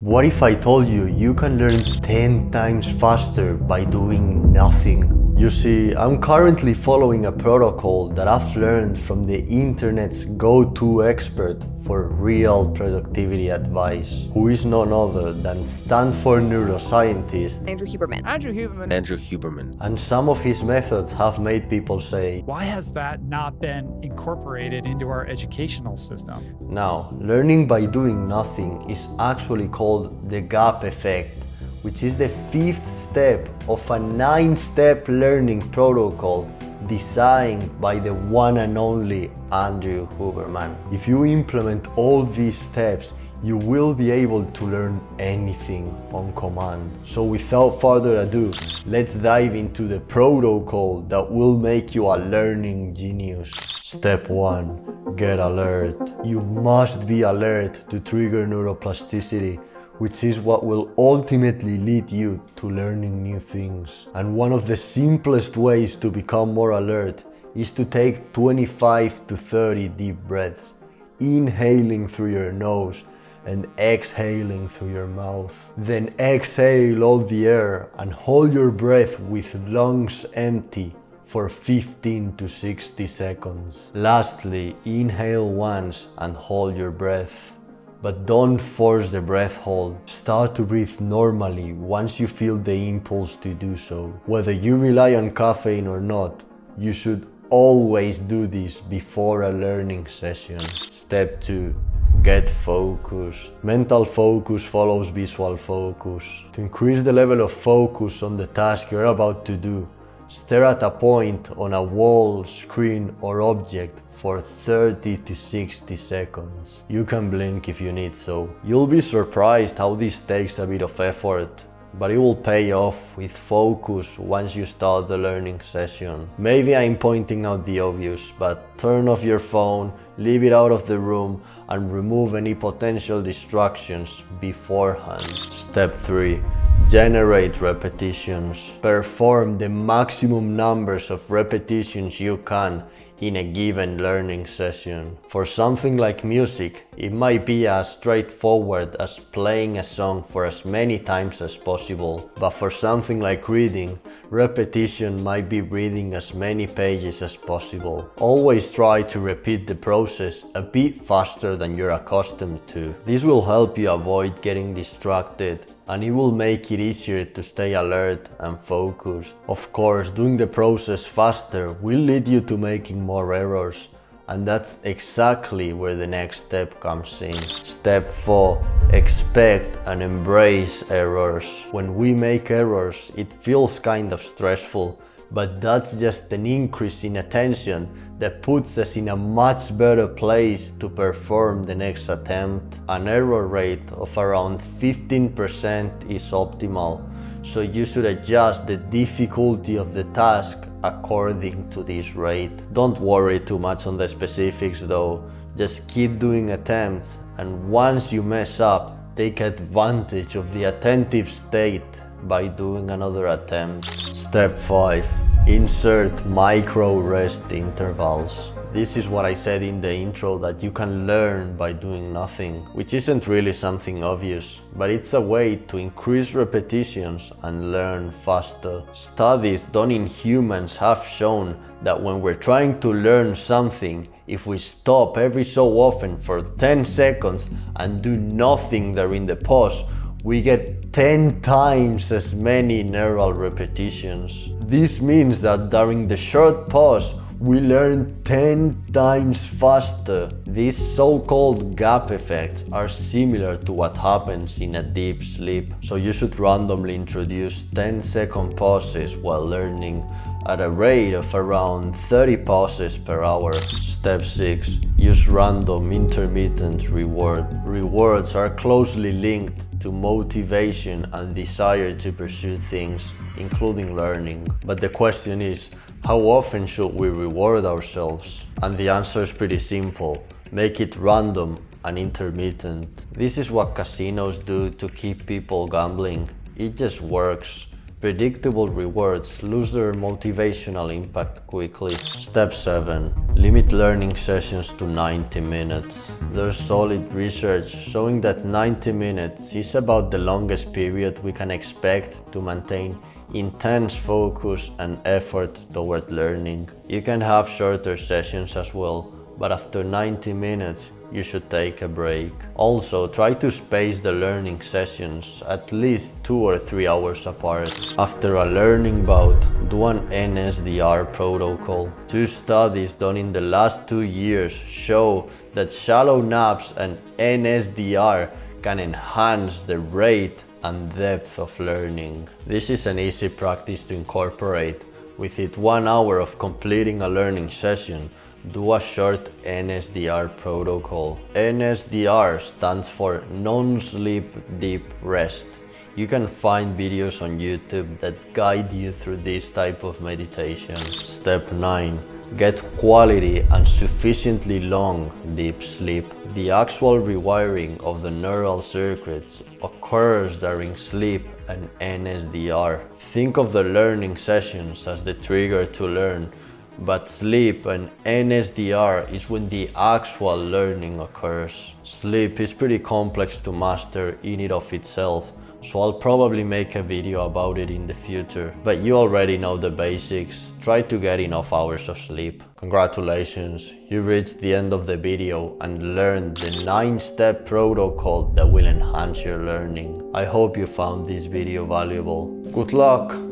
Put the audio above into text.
What if I told you you can learn 10 times faster by doing nothing? You see, I'm currently following a protocol that I've learned from the internet's go-to expert for real productivity advice, who is none other than Stanford neuroscientist Andrew Huberman. Andrew Huberman. Andrew Huberman. And some of his methods have made people say, Why has that not been incorporated into our educational system? Now, learning by doing nothing is actually called the gap effect which is the fifth step of a nine step learning protocol designed by the one and only Andrew Huberman. If you implement all these steps, you will be able to learn anything on command. So without further ado, let's dive into the protocol that will make you a learning genius. Step 1. Get alert. You must be alert to trigger neuroplasticity which is what will ultimately lead you to learning new things. And one of the simplest ways to become more alert is to take 25 to 30 deep breaths, inhaling through your nose and exhaling through your mouth. Then exhale all the air and hold your breath with lungs empty for 15 to 60 seconds. Lastly, inhale once and hold your breath. But don't force the breath hold. Start to breathe normally once you feel the impulse to do so. Whether you rely on caffeine or not, you should always do this before a learning session. Step 2. Get focused. Mental focus follows visual focus. To increase the level of focus on the task you're about to do, stare at a point on a wall, screen or object for 30 to 60 seconds. You can blink if you need so. You'll be surprised how this takes a bit of effort, but it will pay off with focus once you start the learning session. Maybe I'm pointing out the obvious, but turn off your phone, leave it out of the room, and remove any potential distractions beforehand. Step 3 Generate repetitions. Perform the maximum numbers of repetitions you can in a given learning session. For something like music, it might be as straightforward as playing a song for as many times as possible. But for something like reading, repetition might be reading as many pages as possible. Always try to repeat the process a bit faster than you're accustomed to. This will help you avoid getting distracted and it will make it easier to stay alert and focused. Of course, doing the process faster will lead you to making more errors and that's exactly where the next step comes in. Step 4. Expect and embrace errors. When we make errors, it feels kind of stressful but that's just an increase in attention that puts us in a much better place to perform the next attempt. An error rate of around 15% is optimal, so you should adjust the difficulty of the task according to this rate. Don't worry too much on the specifics though, just keep doing attempts and once you mess up, take advantage of the attentive state by doing another attempt. Step 5. Insert micro rest intervals. This is what I said in the intro that you can learn by doing nothing, which isn't really something obvious, but it's a way to increase repetitions and learn faster. Studies done in humans have shown that when we're trying to learn something, if we stop every so often for 10 seconds and do nothing during the pause, we get 10 times as many neural repetitions. This means that during the short pause, we learn 10 times faster. These so-called gap effects are similar to what happens in a deep sleep, so you should randomly introduce 10 second pauses while learning at a rate of around 30 pauses per hour. Step 6. Use random intermittent reward. Rewards are closely linked to motivation and desire to pursue things, including learning. But the question is, how often should we reward ourselves? And the answer is pretty simple. Make it random and intermittent. This is what casinos do to keep people gambling. It just works. Predictable rewards lose their motivational impact quickly. Step 7. Limit learning sessions to 90 minutes. There's solid research showing that 90 minutes is about the longest period we can expect to maintain intense focus and effort toward learning. You can have shorter sessions as well, but after 90 minutes you should take a break. Also, try to space the learning sessions at least two or three hours apart. After a learning bout, do an NSDR protocol. Two studies done in the last two years show that shallow naps and NSDR can enhance the rate and depth of learning. This is an easy practice to incorporate. With it one hour of completing a learning session, do a short NSDR protocol. NSDR stands for Non-Sleep Deep Rest. You can find videos on YouTube that guide you through this type of meditation. Step 9. Get quality and sufficiently long deep sleep. The actual rewiring of the neural circuits occurs during sleep and NSDR. Think of the learning sessions as the trigger to learn but sleep and NSDR is when the actual learning occurs. Sleep is pretty complex to master in it of itself, so I'll probably make a video about it in the future. But you already know the basics, try to get enough hours of sleep. Congratulations, you reached the end of the video and learned the 9-step protocol that will enhance your learning. I hope you found this video valuable. Good luck!